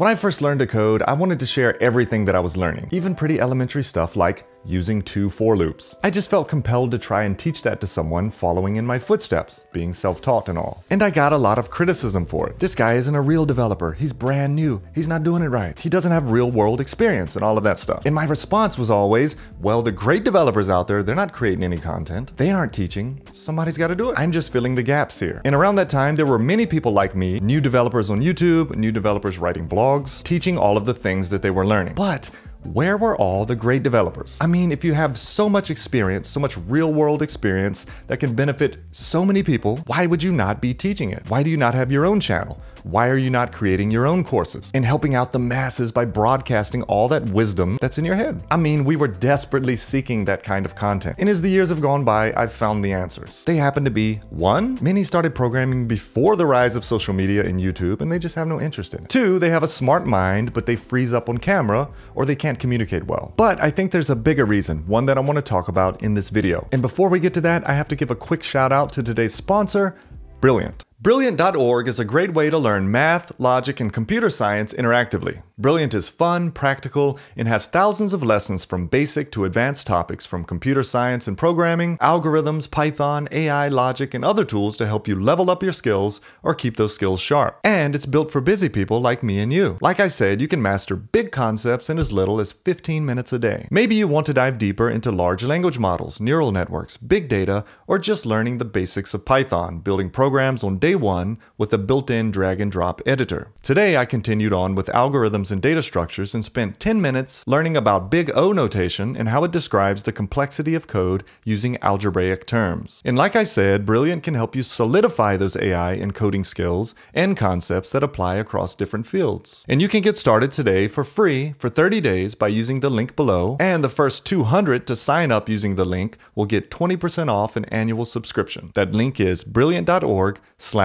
When I first learned to code, I wanted to share everything that I was learning, even pretty elementary stuff like using two for loops. I just felt compelled to try and teach that to someone following in my footsteps, being self-taught and all. And I got a lot of criticism for it. This guy isn't a real developer, he's brand new, he's not doing it right, he doesn't have real world experience and all of that stuff. And my response was always, well, the great developers out there, they're not creating any content, they aren't teaching, somebody's gotta do it. I'm just filling the gaps here. And around that time, there were many people like me, new developers on YouTube, new developers writing blogs, teaching all of the things that they were learning. But where were all the great developers? I mean, if you have so much experience, so much real world experience that can benefit so many people, why would you not be teaching it? Why do you not have your own channel? Why are you not creating your own courses and helping out the masses by broadcasting all that wisdom that's in your head? I mean, we were desperately seeking that kind of content. And as the years have gone by, I've found the answers. They happen to be one, many started programming before the rise of social media and YouTube, and they just have no interest in it. Two, they have a smart mind, but they freeze up on camera or they can't communicate well. But I think there's a bigger reason, one that I want to talk about in this video. And before we get to that, I have to give a quick shout out to today's sponsor, Brilliant. Brilliant.org is a great way to learn math, logic, and computer science interactively. Brilliant is fun, practical, and has thousands of lessons from basic to advanced topics from computer science and programming, algorithms, Python, AI, logic, and other tools to help you level up your skills or keep those skills sharp. And it's built for busy people like me and you. Like I said, you can master big concepts in as little as 15 minutes a day. Maybe you want to dive deeper into large language models, neural networks, big data, or just learning the basics of Python, building programs on day one with a built-in drag and drop editor. Today I continued on with algorithms and data structures and spent 10 minutes learning about big O notation and how it describes the complexity of code using algebraic terms. And like I said, Brilliant can help you solidify those AI and coding skills and concepts that apply across different fields. And you can get started today for free for 30 days by using the link below, and the first 200 to sign up using the link will get 20% off an annual subscription. That link is brilliant.org slash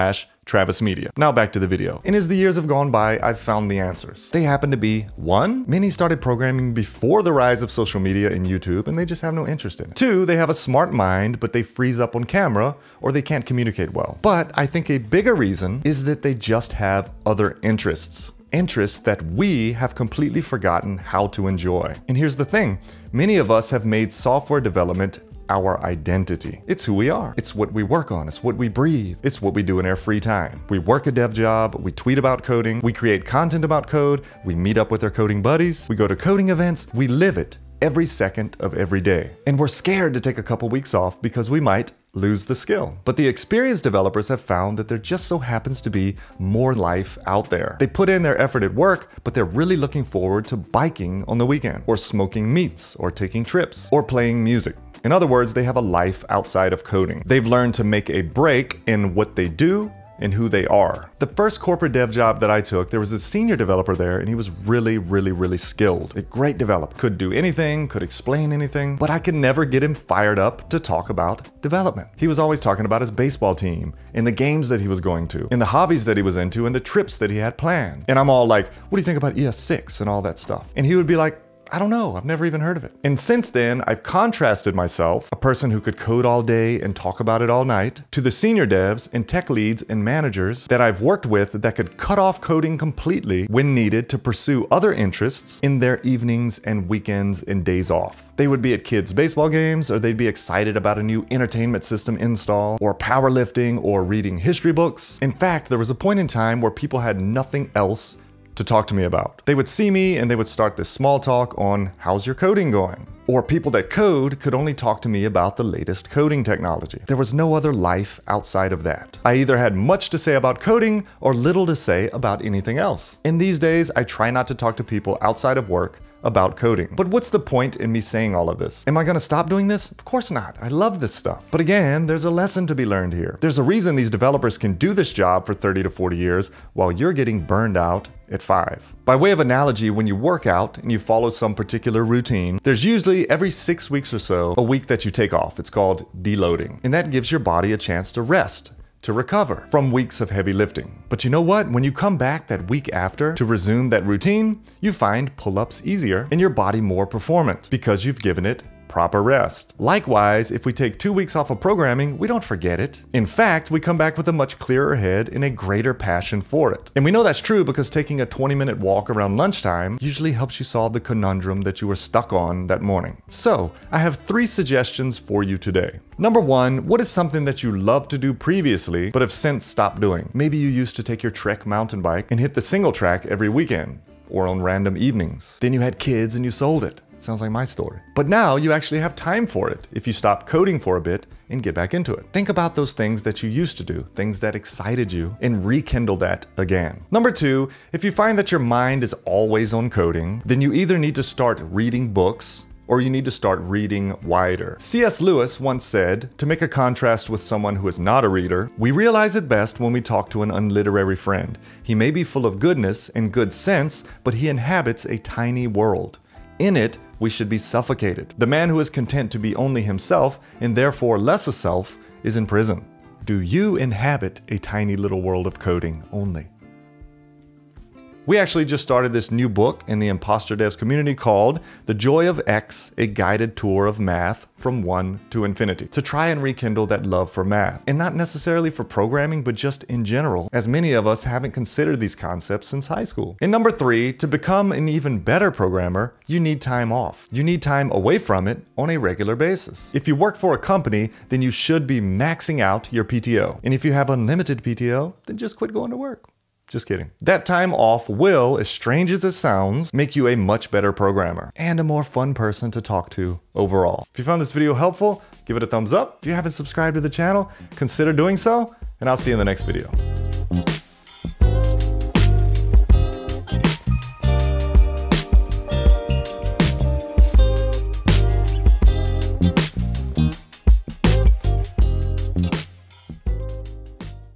Travis Media. Now back to the video. And as the years have gone by, I've found the answers. They happen to be one, many started programming before the rise of social media and YouTube, and they just have no interest in it. Two, they have a smart mind, but they freeze up on camera or they can't communicate well. But I think a bigger reason is that they just have other interests interests that we have completely forgotten how to enjoy. And here's the thing many of us have made software development our identity. It's who we are. It's what we work on. It's what we breathe. It's what we do in our free time. We work a dev job, we tweet about coding, we create content about code, we meet up with our coding buddies, we go to coding events, we live it every second of every day. And we're scared to take a couple weeks off because we might lose the skill. But the experienced developers have found that there just so happens to be more life out there. They put in their effort at work, but they're really looking forward to biking on the weekend, or smoking meats, or taking trips, or playing music. In other words, they have a life outside of coding. They've learned to make a break in what they do and who they are. The first corporate dev job that I took, there was a senior developer there and he was really, really, really skilled. A great developer. Could do anything, could explain anything, but I could never get him fired up to talk about development. He was always talking about his baseball team and the games that he was going to and the hobbies that he was into and the trips that he had planned. And I'm all like, what do you think about ES6 and all that stuff? And he would be like, I don't know, I've never even heard of it. And since then, I've contrasted myself, a person who could code all day and talk about it all night, to the senior devs and tech leads and managers that I've worked with that could cut off coding completely when needed to pursue other interests in their evenings and weekends and days off. They would be at kids' baseball games, or they'd be excited about a new entertainment system install, or powerlifting, or reading history books. In fact, there was a point in time where people had nothing else to talk to me about. They would see me and they would start this small talk on how's your coding going? Or people that code could only talk to me about the latest coding technology. There was no other life outside of that. I either had much to say about coding or little to say about anything else. In these days, I try not to talk to people outside of work about coding. But what's the point in me saying all of this? Am I gonna stop doing this? Of course not. I love this stuff. But again, there's a lesson to be learned here. There's a reason these developers can do this job for 30 to 40 years while you're getting burned out at 5. By way of analogy, when you work out and you follow some particular routine, there's usually every 6 weeks or so a week that you take off. It's called deloading. And that gives your body a chance to rest to recover from weeks of heavy lifting. But you know what? When you come back that week after to resume that routine, you find pull-ups easier and your body more performant because you've given it proper rest. Likewise, if we take two weeks off of programming, we don't forget it. In fact, we come back with a much clearer head and a greater passion for it. And we know that's true because taking a 20 minute walk around lunchtime usually helps you solve the conundrum that you were stuck on that morning. So, I have three suggestions for you today. Number one, what is something that you loved to do previously but have since stopped doing? Maybe you used to take your Trek mountain bike and hit the single track every weekend or on random evenings. Then you had kids and you sold it. Sounds like my story. But now you actually have time for it if you stop coding for a bit and get back into it. Think about those things that you used to do, things that excited you, and rekindle that again. Number two, if you find that your mind is always on coding, then you either need to start reading books or you need to start reading wider. C.S. Lewis once said, to make a contrast with someone who is not a reader, we realize it best when we talk to an unliterary friend. He may be full of goodness and good sense, but he inhabits a tiny world. In it, we should be suffocated. The man who is content to be only himself, and therefore less a self, is in prison. Do you inhabit a tiny little world of coding only? We actually just started this new book in the Imposter Devs community called The Joy of X, a guided tour of math from 1 to infinity, to try and rekindle that love for math. And not necessarily for programming, but just in general, as many of us haven't considered these concepts since high school. And number three, to become an even better programmer, you need time off. You need time away from it on a regular basis. If you work for a company, then you should be maxing out your PTO. And if you have unlimited PTO, then just quit going to work. Just kidding. That time off will, as strange as it sounds, make you a much better programmer and a more fun person to talk to overall. If you found this video helpful, give it a thumbs up. If you haven't subscribed to the channel, consider doing so, and I'll see you in the next video.